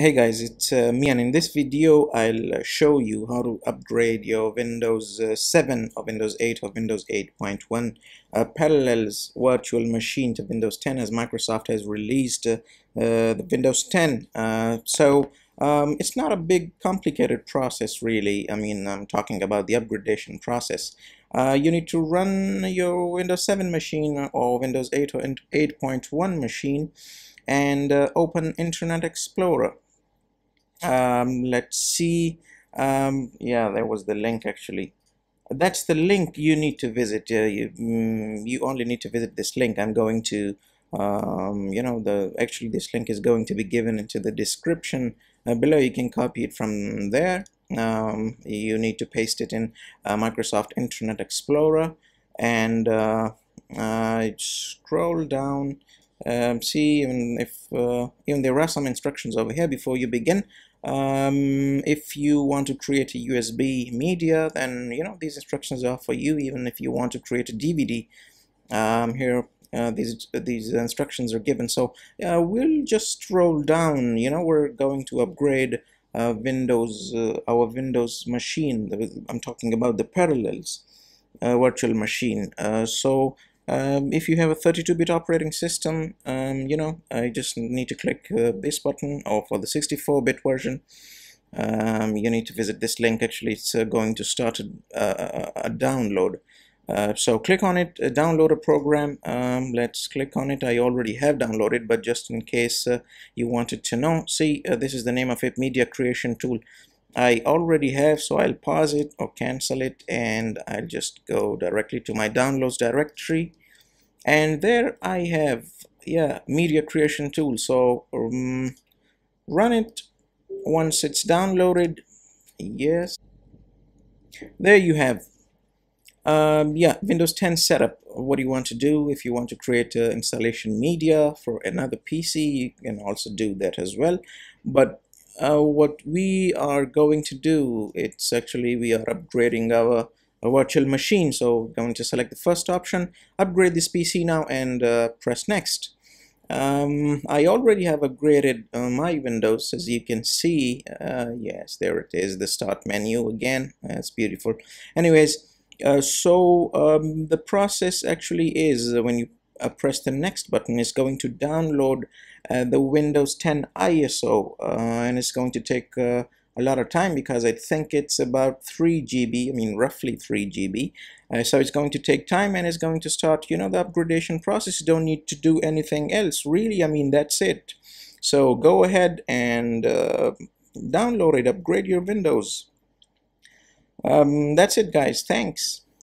Hey guys, it's uh, me and in this video I'll uh, show you how to upgrade your Windows uh, 7 or Windows 8 or Windows 8.1 uh, Parallels virtual machine to Windows 10 as Microsoft has released uh, uh, the Windows 10. so um, it's not a big complicated process really. I mean I'm talking about the upgradation process. you need to run your Windows 7 machine or Windows 8 or 8.1 machine and open Internet Explorer um, let's see. Um, yeah there was the link actually. That's the link you need to visit. Uh, you, mm, you only need to visit this link. I'm going to um, you know the actually this link is going to be given into the description uh, below. You can copy it from there. Um, you need to paste it in uh, Microsoft Internet Explorer. And uh, scroll down um, see even if uh, even there are some instructions over here before you begin. Um, if you want to create a USB media then you know these instructions are for you even if you want to create a DVD um, here uh, these these instructions are given. So uh, we'll just scroll down. You know we're going to upgrade uh, Windows uh, our Windows machine. I'm talking about the parallels uh, virtual machine. So um, if you have a 32-bit operating system um, you know I just need to click uh, this button or for the 64-bit version um, you need to visit this link. Actually it's uh, going to start a, a, a download. Uh, so click on it uh, download a program. Um, let's click on it. I already have downloaded but just in case uh, you wanted to know see uh, this is the name of it media creation tool I already have so I'll pause it or cancel it and I'll just go directly to my downloads directory. And there I have yeah media creation tool. So um, run it once it's downloaded. Yes. There you have. Um, yeah Windows 10 setup. What do you want to do? If you want to create installation media for another PC you can also do that as well. But uh, what we are going to do it's actually we are upgrading our a virtual machine. So going to select the first option upgrade this PC now and uh, press next. Um, I already have upgraded uh, my Windows as you can see. Uh, yes there it is the start menu again. That's beautiful. Anyways uh, so um, the process actually is when you uh, press the next button is going to download the Windows 10 ISO and it's going to take a lot of time because I think it's about 3 GB, I mean roughly 3 GB. Uh, so it's going to take time and it's going to start, you know, the upgradation process. You don't need to do anything else. Really, I mean, that's it. So go ahead and uh, download it, upgrade your Windows. Um, that's it, guys. Thanks.